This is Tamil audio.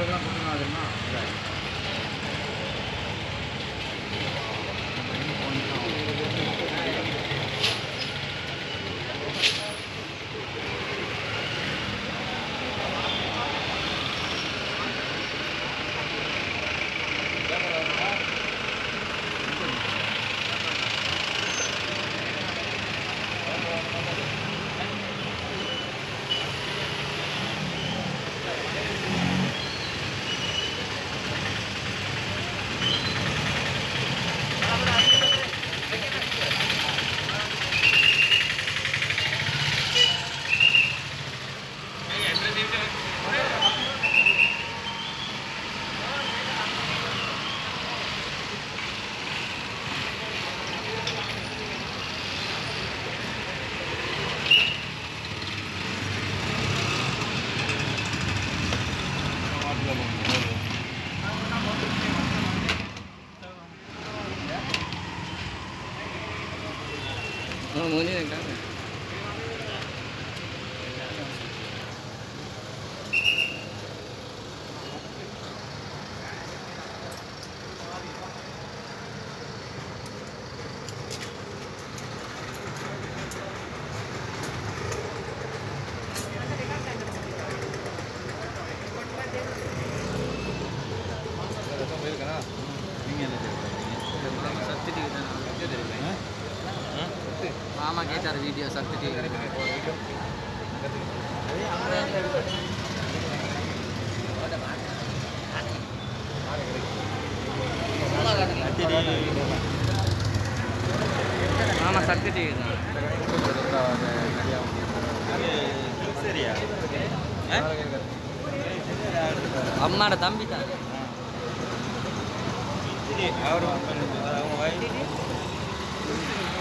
れが僕のあれな。那没事的。மாமா கேட்டார் வீடியோ சக்தி டிவி மாமா சக்தி டிவி தான். அம்மாட தம்பி தான். இவரு Thank you.